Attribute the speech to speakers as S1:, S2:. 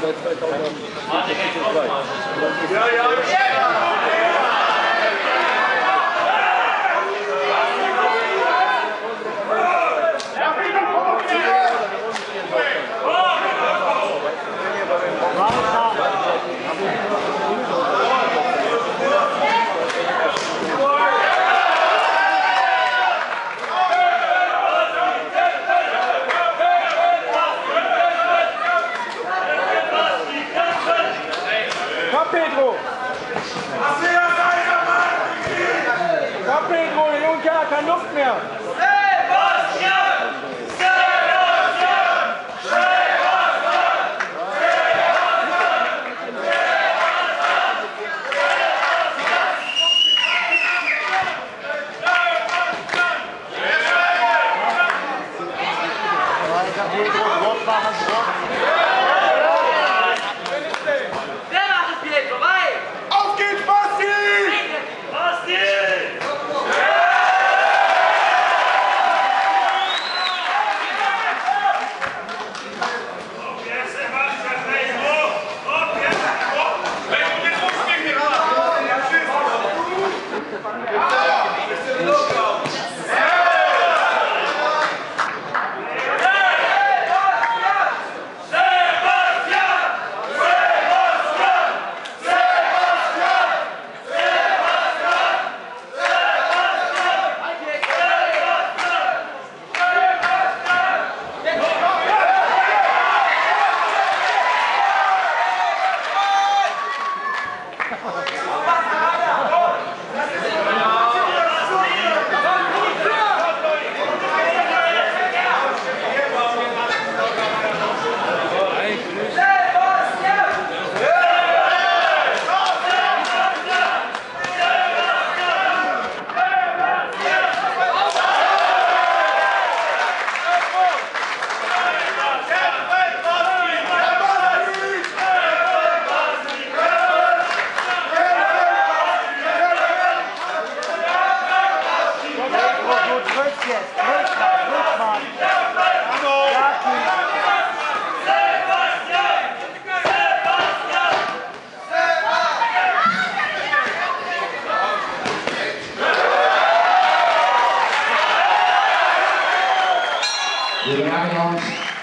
S1: Yeah, yeah, yeah. Pedro! Komm, Pedro, der junge hat keine Luft mehr! Machen, Druck. yes. Work hard, work hard. Yakin.
S2: Guten Abend.